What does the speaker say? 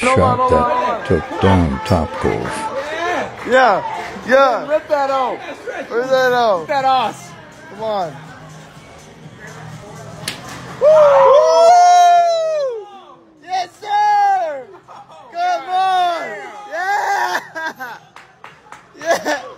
shot that took down Top Golf. Yeah, yeah. Rip that out. Rip that out? Rip that ass. Come on. Woo! Yes, sir. Come on. Yeah. Yeah.